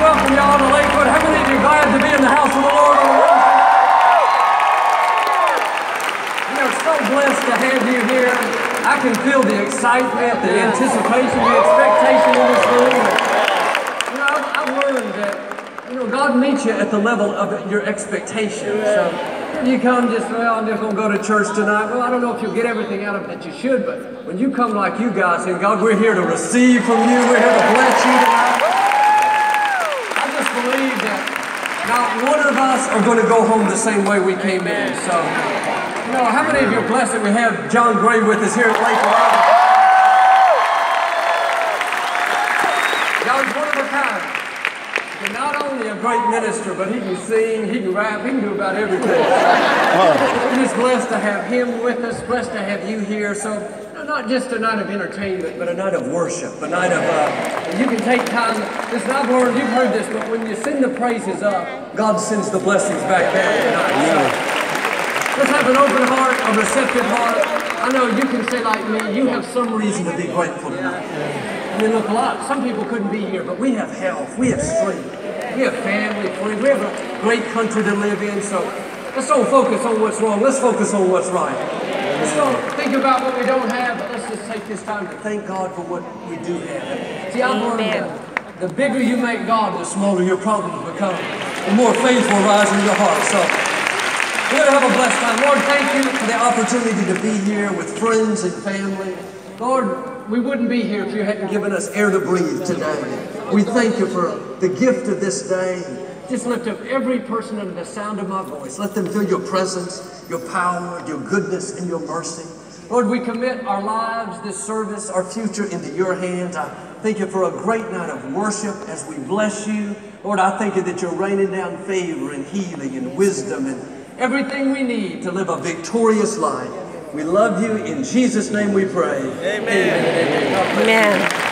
welcome y'all to Lakewood. How many of you glad to be in the house of the Lord? We are so blessed to have you here. I can feel the excitement, the anticipation, the expectation in this room. You know, I've, I've learned that, you know, God meets you at the level of your expectations. So, you come just, well, I'm just going to go to church tonight. Well, I don't know if you'll get everything out of it that you should, but when you come like you guys and God, we're here to receive from you. We're here to bless you. Are going to go home the same way we came in. So, you know, how many of you are blessed that we have John Gray with us here at Lakewood? John's one of a kind. He's not only a great minister, but he can sing, he can rap, he can do about everything. We're just blessed to have him with us, blessed to have you here. So, not just a night of entertainment, but a night of worship, a night of, uh, you can take time. Listen, I've learned, you've heard this, but when you send the praises up, God sends the blessings back down tonight. So, Let's have an open heart, a receptive heart. I know you can say like me, you have some reason to be grateful tonight. I mean, look, a lot, some people couldn't be here, but we have health, we have strength, we have family, friends, we have a great country to live in, so let's don't focus on what's wrong, let's focus on what's right. Let's don't think about what we don't have, but let's just take this time to thank God for what we do have. See, I've learned that the bigger you make God, the smaller your problems become. The more faith will rise in your heart. So we're going to have a blessed time. Lord, thank you for the opportunity to be here with friends and family. Lord, we wouldn't be here if you hadn't given us air to breathe today. We thank you for the gift of this day. Just lift up every person under the sound of my voice. Let them feel your presence, your power, your goodness, and your mercy. Lord, we commit our lives, this service, our future into your hands. I thank you for a great night of worship as we bless you. Lord, I thank you that you're raining down favor and healing and wisdom and everything we need to live a victorious life. We love you. In Jesus' name we pray. Amen. Amen. Amen.